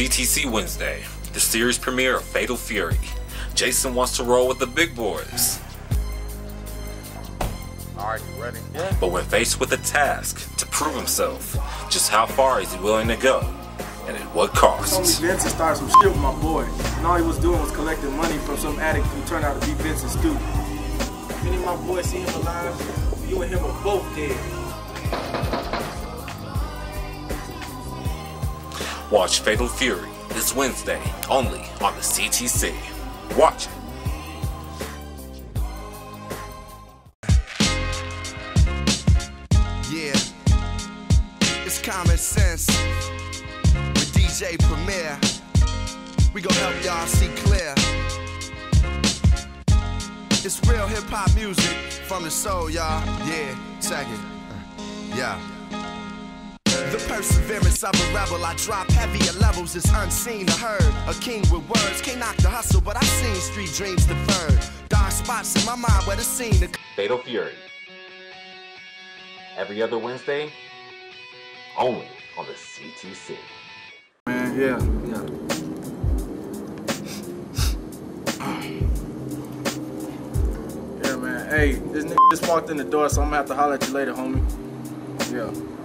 CTC Wednesday, the series premiere of Fatal Fury. Jason wants to roll with the big boys. Alright, you ready? But when faced with a task to prove himself, just how far is he willing to go? And at what cost? Homie Vincent started some shit with my boy. And all he was doing was collecting money from some addict who turned out to be Vincent's student. If any of my boys see him alive, you and him are both dead. Watch Fatal Fury this Wednesday only on the CTC. Watch it. Yeah, it's common sense with DJ Premier. We gon' help y'all see clear. It's real hip hop music from the soul, y'all. Yeah. Uh, Yeah. The perseverance of a rebel, I drop heavier levels, it's unseen or heard. A king with words, can't knock the hustle, but I've seen street dreams deferred. Dark spots in my mind where the scene. Fatal Fury. Every other Wednesday, only on the CTC. Man, yeah, yeah. Yeah, man. Hey, this nigga just walked in the door, so I'm gonna have to holler at you later, homie. Yeah.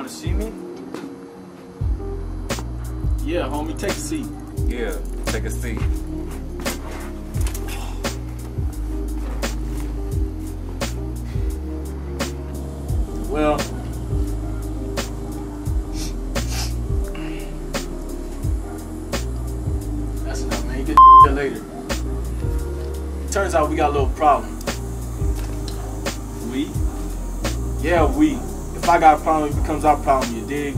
You wanna see me? Yeah, homie, take a seat. Yeah, take a seat. Well, that's enough, man. Get later. Turns out we got a little problem. We? Yeah, we. If I got a problem, it becomes our problem. You dig?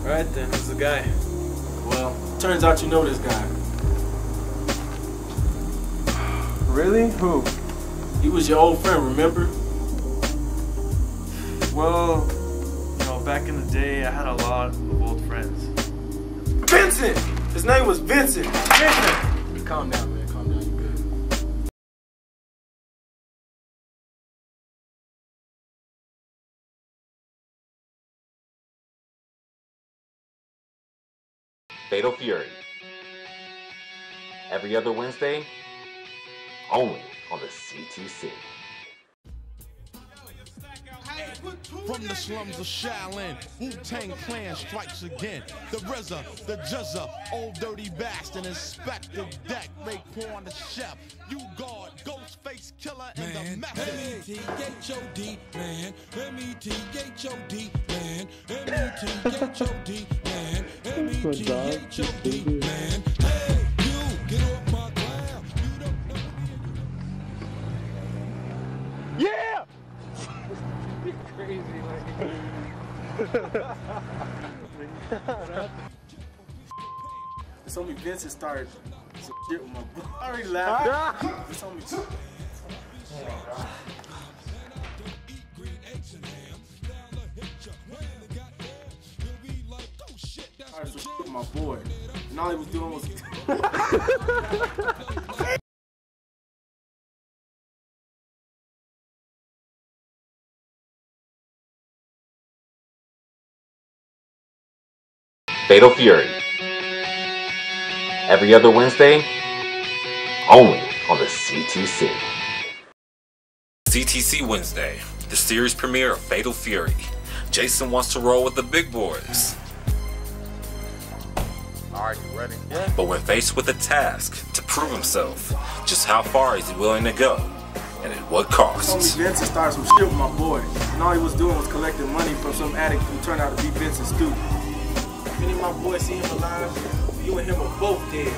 Alright then, who's the guy? Well, turns out you know this guy. Really? Who? He was your old friend, remember? Well, you know, back in the day, I had a lot of old friends. Vincent! His name was Vincent. Vincent! Calm down, Fatal Fury. Every other Wednesday, only on the CTC. From the slums of Shaolin, Wu Tang Clan strikes again. The RZA, the GZA, old dirty bastard, Inspectah Deck, Raekwon the Chef, you guard, Ghostface Killah, and the man. Method. M-E-T-H-O-D, man. M-E-T-H-O-D, man. M-E-T-H-O-D, man. M-E-T-H-O-D, man. Hey, you, get off my clown. You don't know. This homie Vincent started some shit with my boy. I already laughed. This homie. Started some shit with my boy. And all he was doing was. Fatal Fury. Every other Wednesday, only on the CTC. CTC Wednesday, the series premiere of Fatal Fury. Jason wants to roll with the big boys. Alright, you ready? Yeah. But when faced with a task to prove himself, just how far is he willing to go? And at what cost? Homie Vincent started some shit with my boy. And all he was doing was collecting money from some addict who turned out to be Vincent's student. If any of my boys see him alive, you and him are both dead.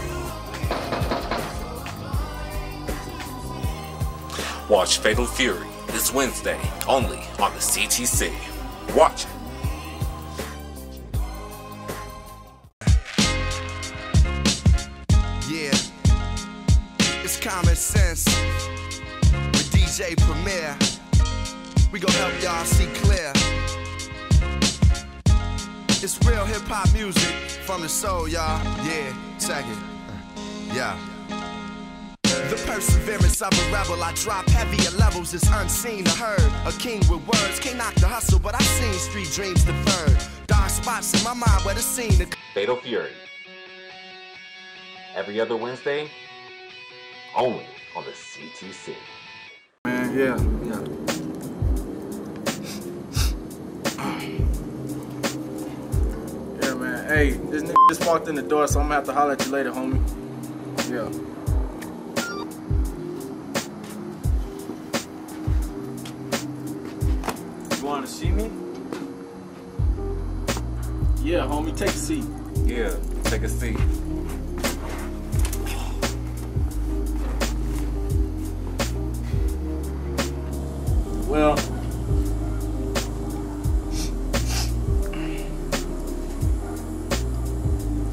Watch Fatal Fury this Wednesday only on the CTC. Watch it. DJ Premier. We gon' help y'all see clear. It's real hip hop music from the soul, y'all. Yeah, check it. Yeah. The perseverance of a rebel, I drop heavier levels, it's unseen or heard. A king with words, can't knock the hustle, but I seen street dreams deferred. Dark spots in my mind where the scene. Fatal Fury. Every other Wednesday, only on the CTC. Man, yeah, yeah. Yeah, man. Hey, this nigga just walked in the door, so I'm gonna have to holler at you later, homie. Yeah. You wanna see me? Yeah, homie, take a seat. Yeah, take a seat. Well,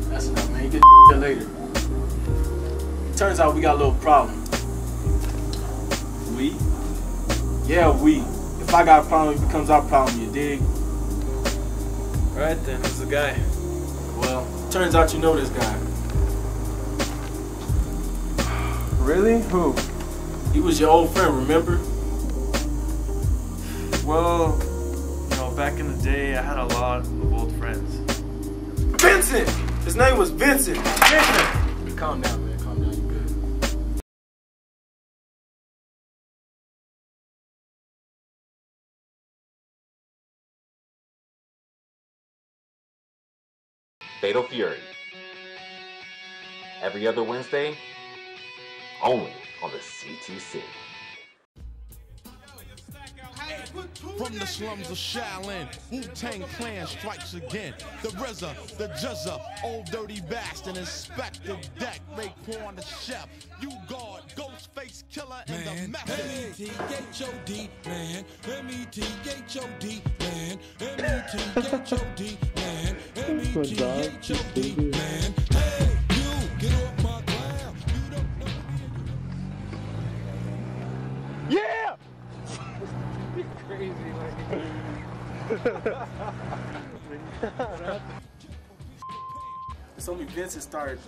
that's enough, man. Get later. Turns out we got a little problem. We? Yeah, we. If I got a problem, it becomes our problem. You dig? Alright then, who's the guy? Well, turns out you know this guy. Really? Who? He was your old friend, remember? Well, you know, back in the day, I had a lot of old friends. Vincent. His name was Vincent. Vincent. Calm down, man. Calm down. You good? Fatal Fury. Every other Wednesday, only on the CTC. From the slums of Shaolin, Wu-Tang Clan strikes again. The RZA, the GZA, Old Dirty Bastard, Inspectah Deck, Raekwon the Chef, You Guard, Ghostface Killah, and the man. Method. M-E-T-H-O-D, man. M-E-T-H-O-D, man. M-E-T-H-O-D, man. M-E-T-H-O-D, man. It's only Vincent started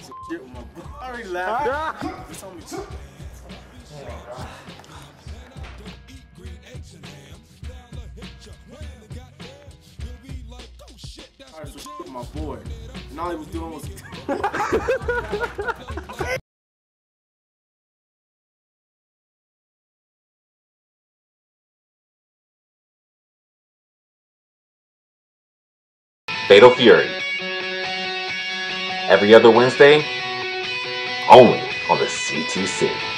some shit with my boy. I already laughed. It's only. Started some shit with my boy. And all he was doing was. Fatal Fury. Every other Wednesday, only on the CTC.